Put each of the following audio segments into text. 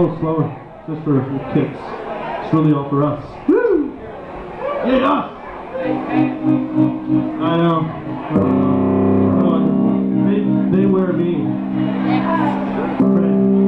Oh, slower. Just for kicks. It's really all for us. Woo! Yeah! I know. Know. They, they wear me. Right.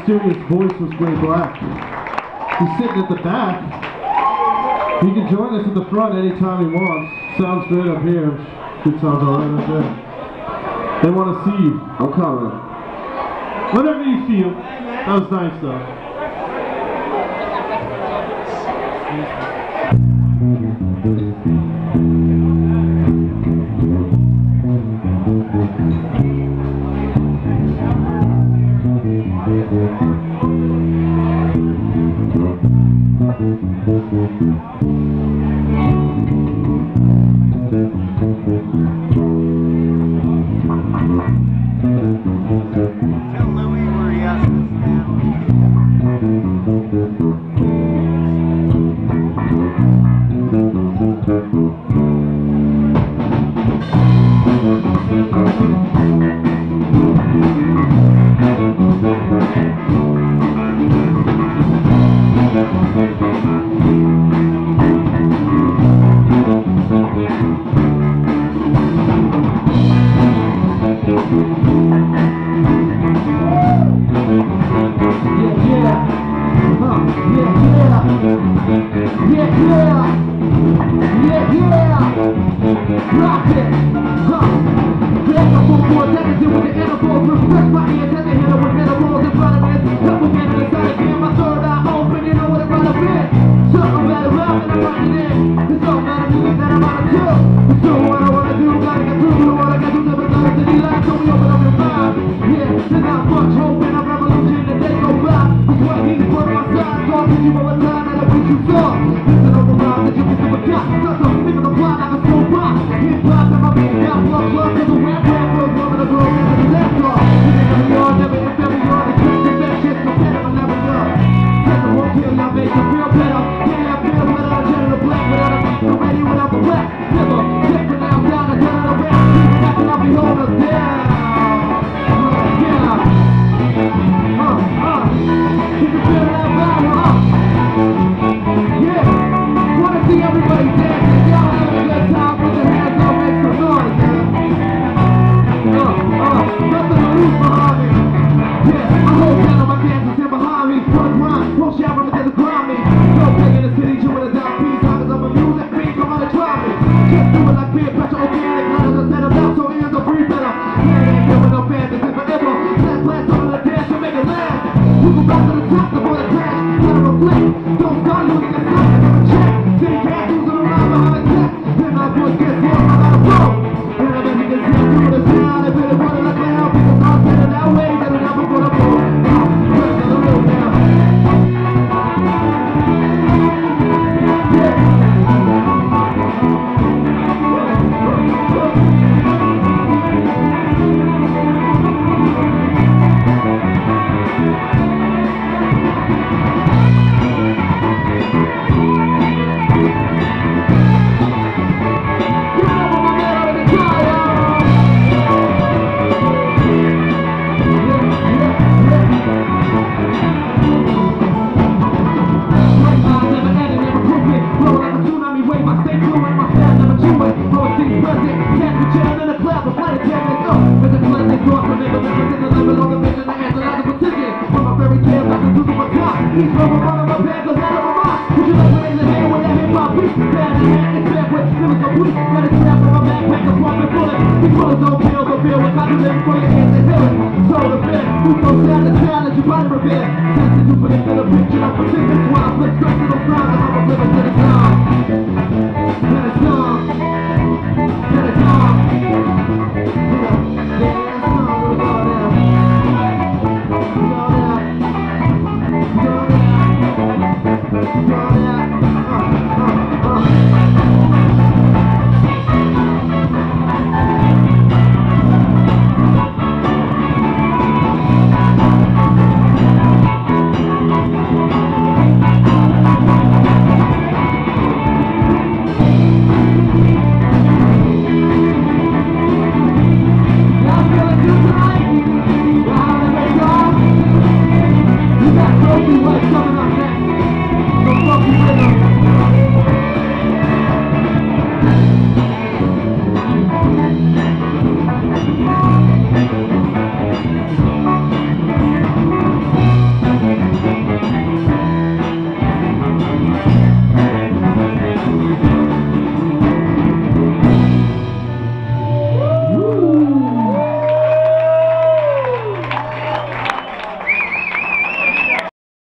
mysterious voice was Gray Black. He's sitting at the back. He can join us at the front anytime he wants. Sounds great up here. It sounds alright up there. They want to see you. I'm coming. Whatever you feel. That was nice though. Música Yeah. Shout when I'm to the crowd. keep from above my pants, my Would you like hand that hip hop beat? Bad it's Got a strap my backpack, and bullet These bullets don't feel, I do live for your hands, it So the who you better prepare Tested you for the picture, I'm persistent, I'm stressing